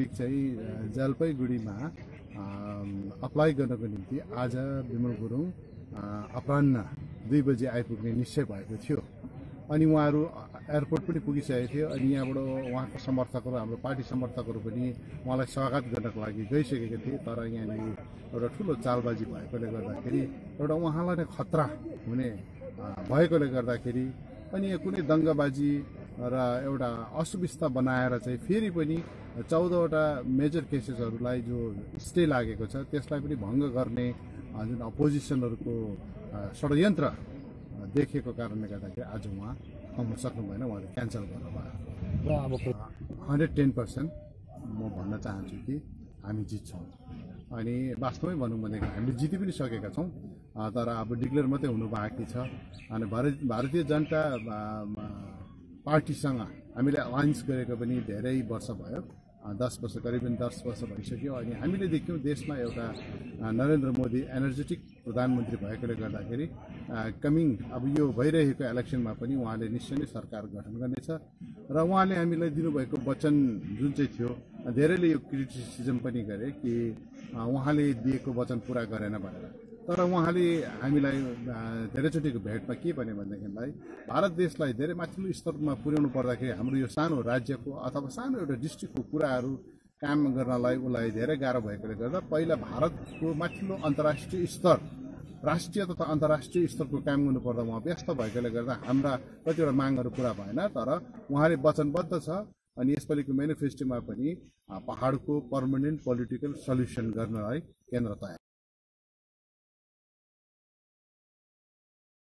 Week चाहिँ जलपाइगुडीमा apply गर्नको निम्ति आज विमल गुरुङ अपरान्न दुई बजी आइपुग्ने निश्चय भएको थियो। अनि उहाँहरू एयरपोर्ट पनि पुगिसकेको थियो। अनि यहाँबाट उहाँको समर्थकहरू हाम्रो पार्टी समर्थकहरू पनि उहाँलाई स्वागत गर्नको लागि गइसकेको थिए। तर यहाँनिर एउटा ठुलो चालबाजी भएकोले गर्दाखेरि एउटा उहाँलाई नै खतरा हुने भएकोले गर्दाखेरि अनि यहाँ कुनै दङ्गबाजी र एउटा असुविस्ता बनाएर चाहिँ फेरि पनि चौधवटा मेजर केसेसहरूलाई जो स्टे लागेको छ त्यसलाई पनि भङ्ग गर्ने जुन अपोजिसनहरूको षड्यन्त्र देखेको कारणले गर्दाखेरि आज उहाँ आउन सक्नु भएन उहाँले क्यान्सल गर्नुभयो। हन्ड्रेड टेन पर्सेन्ट म भन्न चाहन्छु कि हामी जित्छौँ। अनि वास्तवमै भनौँ भनेको हामीले जिति पनि सकेका छौँ तर अब डिक्लेयर मात्रै हुनु बाँकी छ। अनि भारत भारतीय जनता पार्टीसँग हामीले अलायन्स गरेको पनि धेरै वर्ष भयो। दस वर्ष करिबन दस वर्ष भइसक्यो। अनि हामीले देख्यौँ देशमा एउटा नरेन्द्र मोदी एनर्जेटिक प्रधानमन्त्री भएकोले गर्दाखेरि कमिङ अब यो भइरहेको इलेक्सनमा पनि उहाँले निश्चय नै सरकार गठन गर्नेछ। र उहाँले हामीलाई दिनुभएको वचन जुन चाहिँ थियो धेरैले यो क्रिटिसिजम पनि गरे कि उहाँले दिएको वचन पुरा गरेन भनेर। तर उहाँले हामीलाई धेरैचोटिको भेटमा के भने भनेदेखिलाई भारत देशलाई धेरै माथिल्लो स्तरमा पुर्याउनु पर्दाखेरि हाम्रो यो सानो राज्यको अथवा सानो एउटा डिस्ट्रिक्टको कुराहरू काम गर्नलाई उसलाई धेरै गाह्रो भएकोले गर्दा पहिला भारतको माथिल्लो अन्तर्राष्ट्रिय स्तर राष्ट्रिय तथा अन्तर्राष्ट्रिय स्तरको काम गर्नुपर्दा उहाँ व्यस्त भएकोले गर्दा हाम्रा कतिवटा मागहरू पुरा भएन तर उहाँले वचनबद्ध छ अनि यसपालिको मेनिफेस्टोमा पनि पहाडको पर्मानेन्ट पोलिटिकल सल्युसन गर्नलाई केन्द्र तयार